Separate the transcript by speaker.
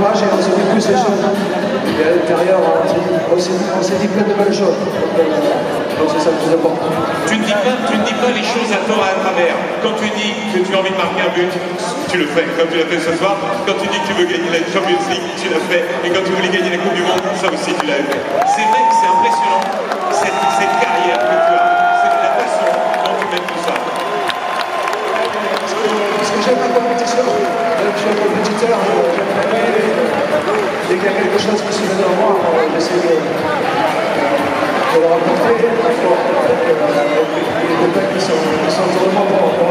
Speaker 1: courage et on se dit plus les choses. Et à l'intérieur, on s'est dit plein de belles choses. Donc c'est ça le plus important.
Speaker 2: Tu ne, dis pas, tu ne dis pas les choses à tort et à travers. Quand tu dis que tu as envie de marquer un but, tu le fais, comme tu l'as fait ce soir. Quand tu dis que tu veux gagner la Champions League, tu l'as fait. Et quand tu voulais gagner la Coupe du Monde, ça aussi tu l'as fait. C'est vrai que c'est impressionnant, cette, cette carrière que tu as. C'est la façon dont tu mets tout ça.
Speaker 1: Parce que j'aime la compétition. Je suis un compétiteur. Dès qu'il y a quelque chose qui se met dans moi, j'essaie de, de le rapporter. Les copains qui sont, qui sont autour de